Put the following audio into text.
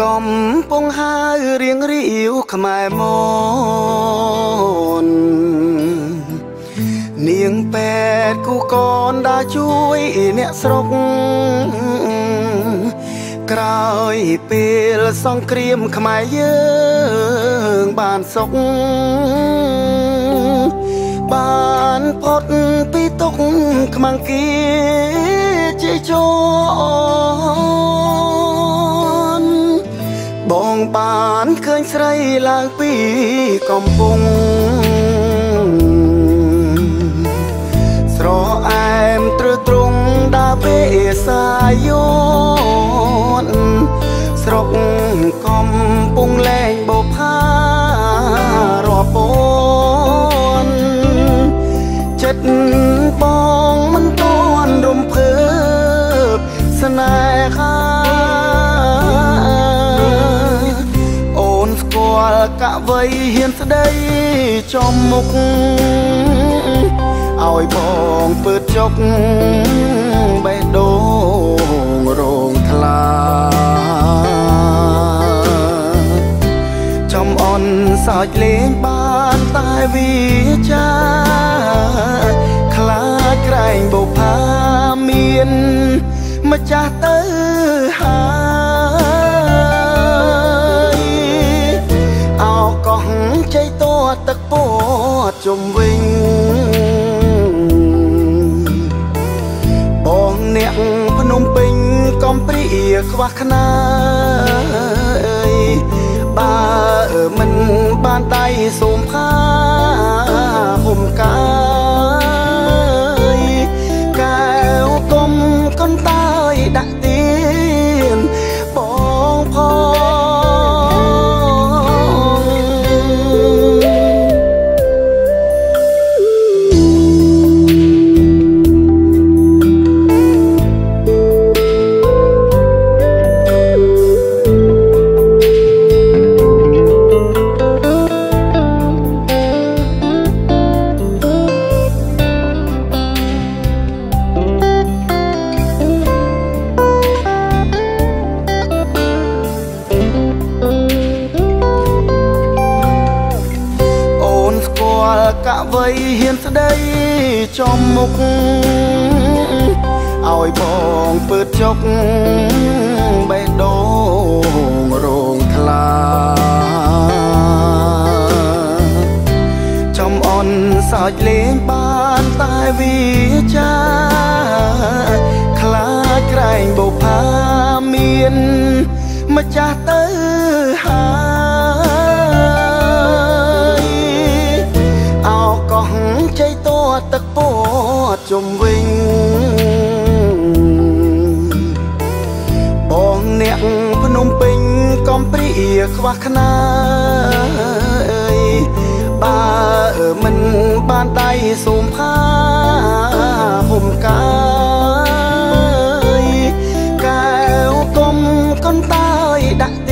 កំពុងហើរៀងរាវខ្មែរមននាងពេតគូកនដើរជួយអ្នកស្រុកក្រោយពេលសង្គ្រាមខ្មែរយើងបានសុខបានផុតពីទុកខ្មាំងគេជាជោ បងបានឃើញស្រីឡើងពីកំពុងស្រអែមត្រត្រង់ដើរពេសាយនស្រុកកំពុងលែងបោផារាប់ពនចិត្តបងមិនតន់រំភើបស្នេហា កវ័យហ៊ានស្ដីចំមុខឲ្យបងពើចុកបេះដូងរងថ្លាចំអន់សើចលេងបានតែវាចាខ្លាចក្រែងបុផាមានម្ចាស់ទៅហើយ ជុំវិញបងអ្នកភ្នំពេញកំព្រាខ្វះខ្នាអើយបើមិនបានដៃសូមផា ល់កវ័យហ៊ានស្ដីចំមុខឲ្យបងពើចុកបេះ ទឹកពោជុំវិញបងអ្នកភ្នំពេញកំព្រាខ្វះខ្នាអើយបើមិនបានដៃសូមផាហុំកាយកែវកុំកន្តើយដាក់ទី